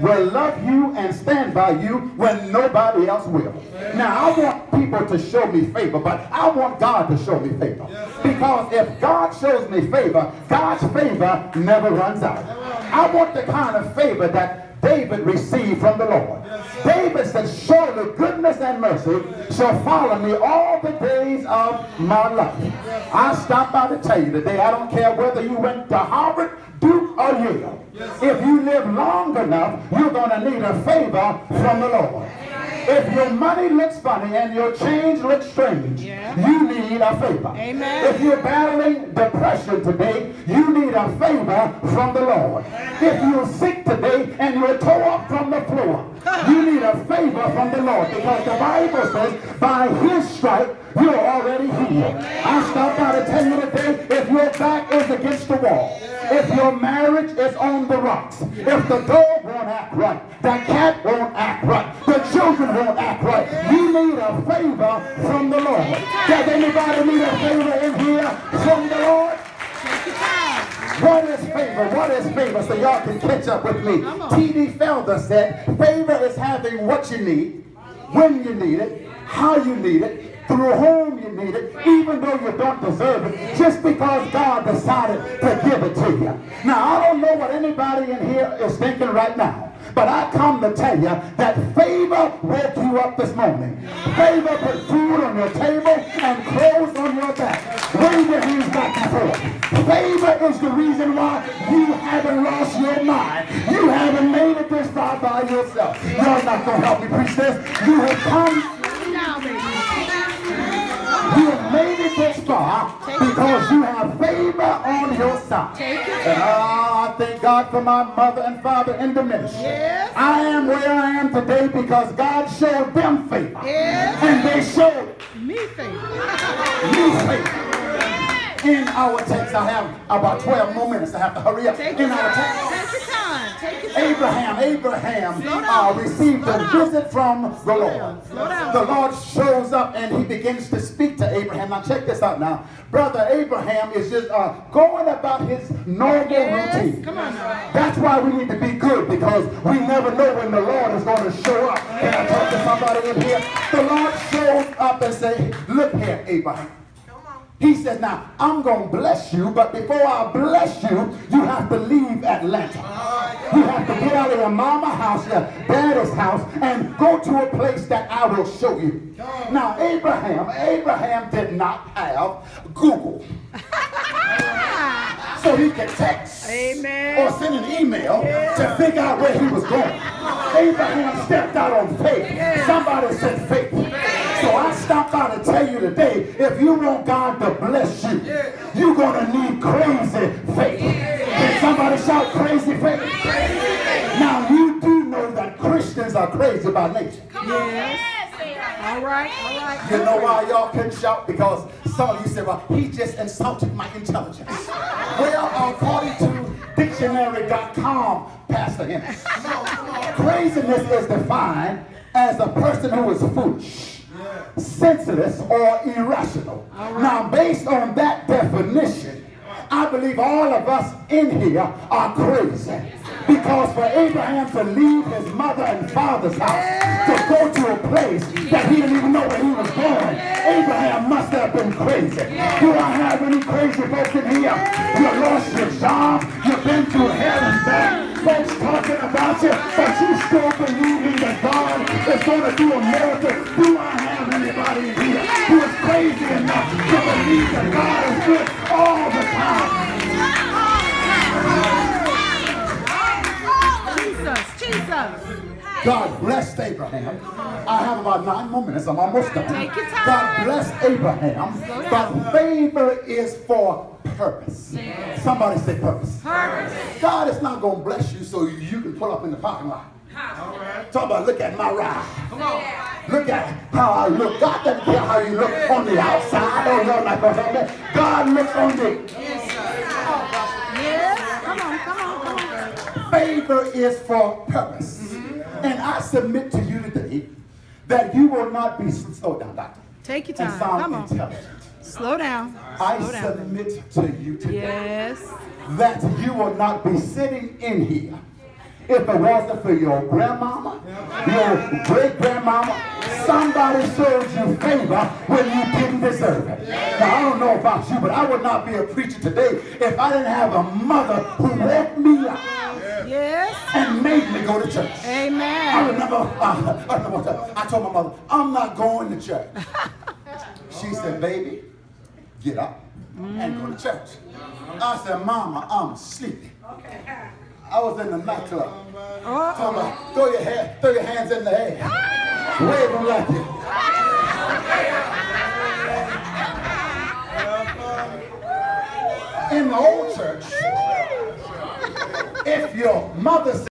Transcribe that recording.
will love you and stand by you when nobody else will. Now, I want people to show me favor, but I want God to show me favor. Because if God shows me favor, God's favor never runs out. I want the kind of favor that David received from the Lord. David said, surely goodness and mercy shall follow me all the days of my life. I stop by to tell you today, I don't care whether you went to Harvard, Duke, or Yale. If you live long enough, you're going to need a favor from the Lord. If your money looks funny and your change looks strange, yeah. you need a favor. Amen. If you're battling depression today, you need a favor from the Lord. If you're sick today and you're tore up from the floor, you need a favor from the Lord because the Bible says, by his stripe, you're already healed. I stop by to tell you today, if your back is against the wall, if your marriage is on the rocks, if the dog won't act right, the cat won't act right, the children won't act right, you need a favor from the Lord. Does anybody need a favor in here from the Lord? What is favor? What is favor? So y'all can catch up with me. T.D. Felder said, favor is having what you need, when you need it, how you need it, through whom you need it, even though you don't deserve it, just because God decided to give it to you. Now, I don't know what anybody in here is thinking right now. But I come to tell you that favor woke you up this morning. Favor put food on your table and clothes on your back. Wave your hands back and forth. Favor is the reason why you haven't lost your mind. You haven't made it this far by yourself. You're not going to help me preach this. You have come you have made it this far because you have favor on your side. And oh, I thank God for my mother and father in the ministry. Yes. I am where I am today because God showed them favor. Yes. And they showed me favor. Me favor in our text. I have about 12 more minutes. I have to hurry up. Take in our text. Take your time. Take your time. Abraham, Abraham uh, received a visit from the Lord. The Lord shows up and he begins to speak to Abraham. Now check this out now. Brother Abraham is just uh, going about his normal yes. routine. Come on now. That's why we need to be good because we never know when the Lord is going to show up. Can I talk to somebody in here? The Lord shows up and say, look here, Abraham. He says, now, I'm going to bless you, but before I bless you, you have to leave Atlanta. You have to get out of your mama house, your daddy's house, and go to a place that I will show you. Now, Abraham, Abraham did not have Google. so he could text Amen. or send an email yeah. to figure out where he was going. Abraham stepped out on faith. Yeah. Somebody said faith. So I stopped by to tell you today, if you want God to bless you, you're going to need crazy faith. Can somebody shout crazy faith? Now you do know that Christians are crazy by nature. Yes. All right, all right. You know why y'all couldn't shout? Because some of you said, well, he just insulted my intelligence. well, according to dictionary.com, Pastor Ennis, craziness is defined as a person who is foolish senseless, or irrational. Right. Now, based on that definition, I believe all of us in here are crazy. Because for Abraham to leave his mother and father's house to go to a place that he didn't even know where he was going, Abraham must have been crazy. Do I have any crazy folks in here? You lost your job, you've been through hell and back, folks talking about you, but you still believing believe that God is good all the time? Jesus, Jesus. God blessed Abraham. I have about nine more minutes. I'm almost done. Take your time. God blessed Abraham. But favor is for purpose. Yes. Somebody say purpose. Purpose. God is not going to bless you so you can pull up in the parking lot. All right. Talk about look at my ride. Come on. Look at how I look. God doesn't care how you look on the outside. Not going to help. God looks on the Yes, yes. Come on, come on, come on. Favor is for purpose. Mm-hmm. And I submit to you today that you will not be, slow down, doctor. Take your time. Come on. Slow down. I Slow down. submit to you today yes. that you will not be sitting in here if it wasn't for your grandmama, your great grandmama, somebody showed you favor when you didn't deserve it. Now, I don't know about you, but I would not be a preacher today if I didn't have a mother who woke me up Yes. and made me go to church. Amen. I remember, uh, I remember I told my mother, I'm not going to church. She said, baby, get up and go to church. I said, mama, I'm sleepy. I was in the nightclub. Oh, Told her, throw your, hand, throw your hands in the air. Wave them like this. In the old church, if your mother